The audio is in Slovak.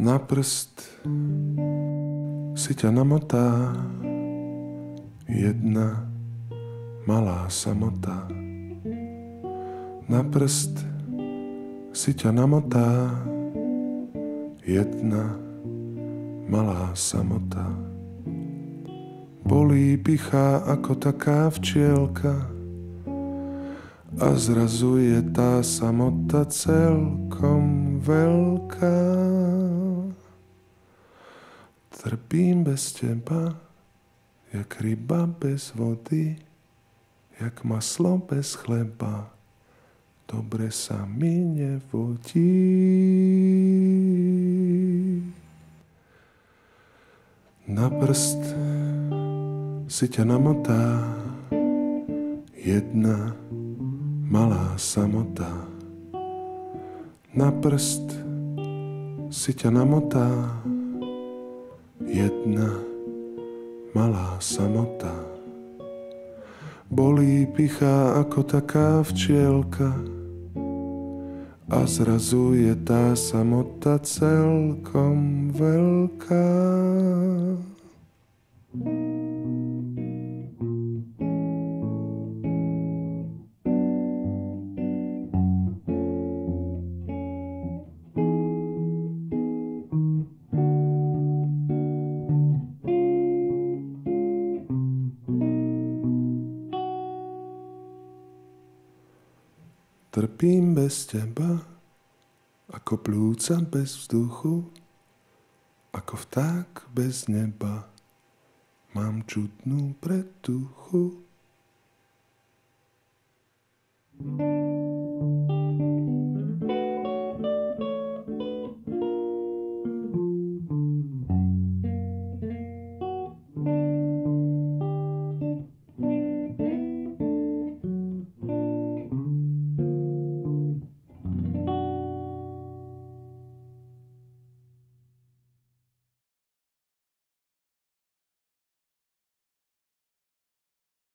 Na prst si ťa namotá jedna malá samota. Na prst si ťa namotá jedna malá samota. Bolí pichá ako taká včielka a zrazu je tá samota celkom veľká. Trpím bez teba, jak ryba bez vody, jak maslo bez chleba. Dobre sa mi nevodí. Na prst si ťa namotá jedna malá samota. Na prst si ťa namotá jedna malá samota. Bolí pichá ako taká včielka a zrazu je tá samota celkom veľká. Trpím bez teba, ako plúca bez vzduchu, ako vták bez neba. Mám čudnú pretuchu.